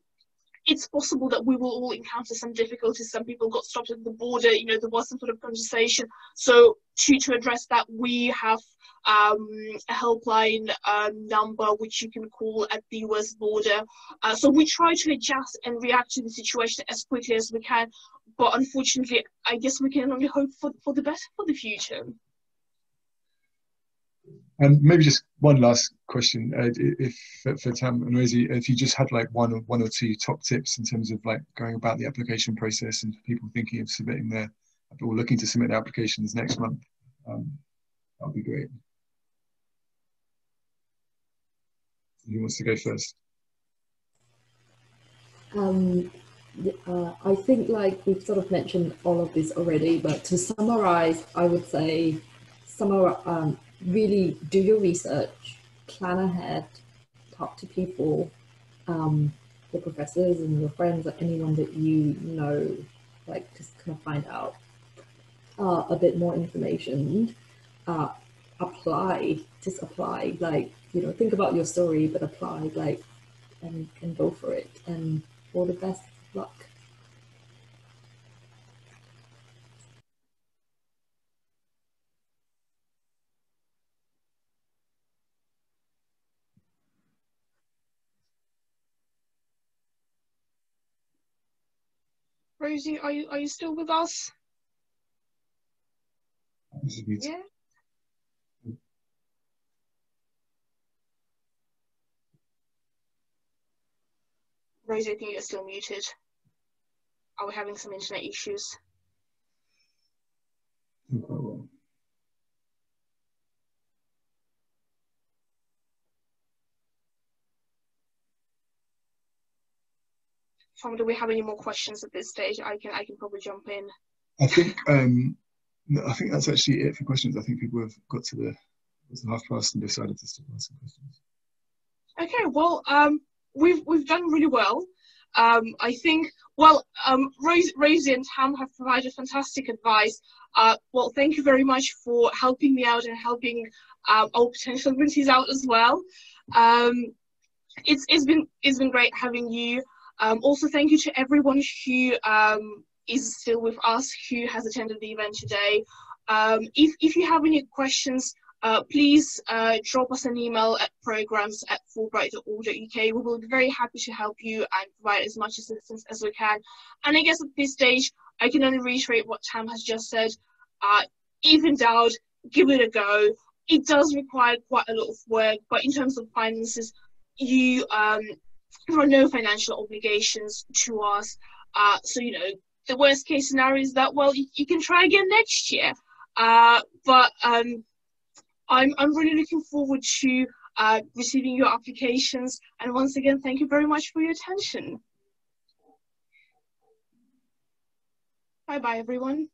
it's possible that we will all encounter some difficulties. Some people got stopped at the border. You know, there was some sort of conversation. So to to address that, we have um, a helpline um, number which you can call at the US border. Uh, so we try to adjust and react to the situation as quickly as we can. But unfortunately, I guess we can only hope for, for the best for the future. And maybe just one last question, uh, if for, for Tam and Rosie, if you just had like one or one or two top tips in terms of like going about the application process and people thinking of submitting their or looking to submit their applications next month, um, that would be great. Who wants to go first? Um, uh, I think like we've sort of mentioned all of this already, but to summarize, I would say summarize, um, really do your research, plan ahead, talk to people, um, your professors and your friends or anyone that you know, like just kind of find out uh, a bit more information. Uh, apply, just apply, like, you know, think about your story, but apply, like, and, and go for it. And all the best luck. Rosie, are you are you still with us? Yeah. Rosie, I think you're still muted. Are we having some internet issues? Tom, do we have any more questions at this stage? I can I can probably jump in. I think um, I think that's actually it for questions. I think people have got to the, the half past and decided to stop asking questions. Okay, well, um, we've we've done really well. Um, I think, well, um, Rosie and Tam have provided fantastic advice. Uh, well, thank you very much for helping me out and helping um, our potential grantees out as well. Um, it's it's been it's been great having you. Um, also, thank you to everyone who um, is still with us, who has attended the event today. Um, if, if you have any questions, uh, please uh, drop us an email at programs at fulbright.org.uk. We will be very happy to help you and provide as much assistance as we can. And I guess at this stage, I can only reiterate what Tam has just said. Uh, even doubt, give it a go. It does require quite a lot of work, but in terms of finances, you um, there are no financial obligations to us. Uh, so, you know, the worst case scenario is that, well, you, you can try again next year. Uh, but um, I'm, I'm really looking forward to uh, receiving your applications. And once again, thank you very much for your attention. Bye bye, everyone.